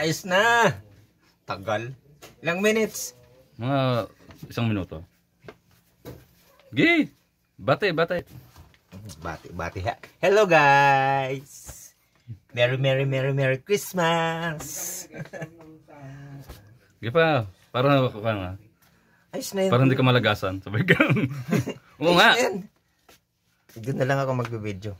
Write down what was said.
Ayos na. Tagal. Ilang minutes? Mga isang minuto. Gi! Bate, bate. Bate, bate ha. Hello guys! Merry, merry, merry, merry Christmas! Gi pa. Parang ako ka nga. Ayos na yun. Parang hindi ka malagasan. Sabay ka. Oo nga. Ayos na yan. Doon na lang ako magbe-video.